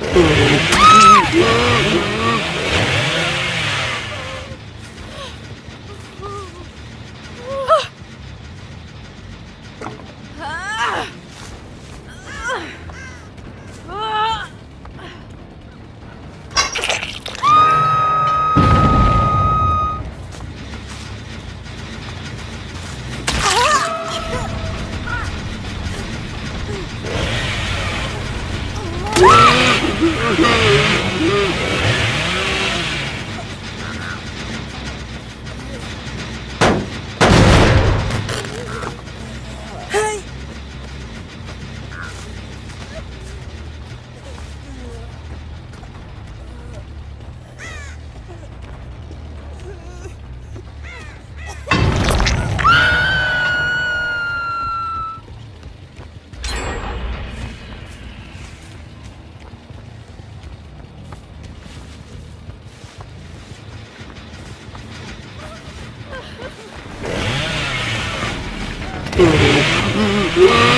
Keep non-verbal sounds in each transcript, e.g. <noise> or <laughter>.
Ah! Yeah.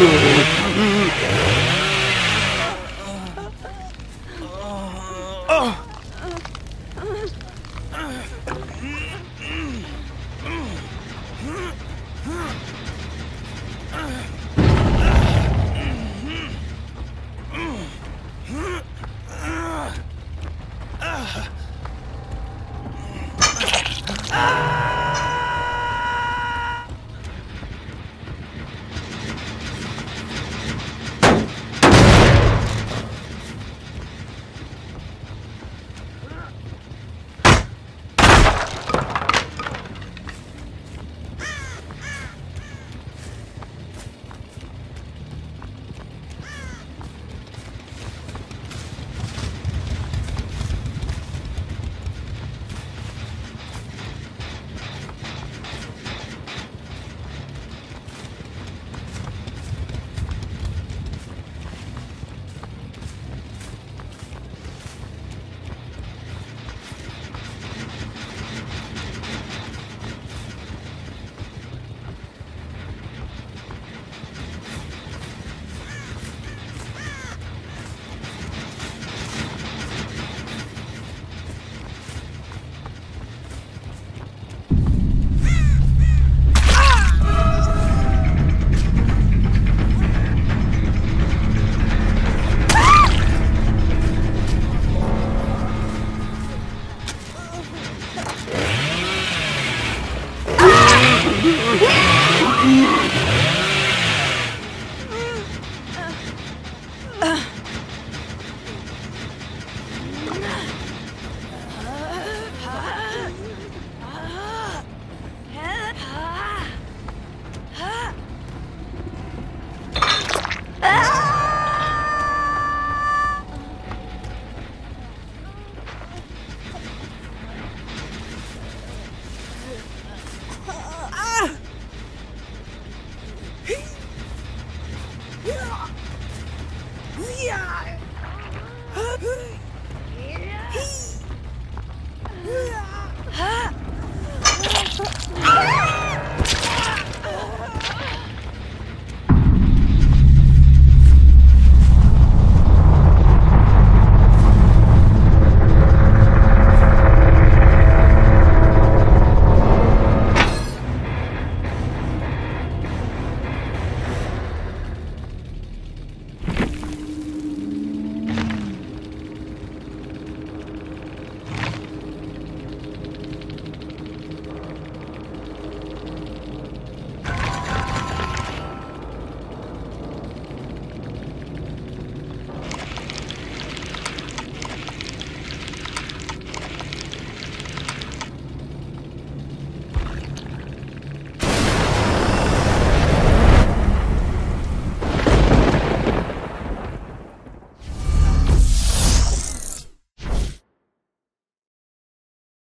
Ugh. Ah! <laughs>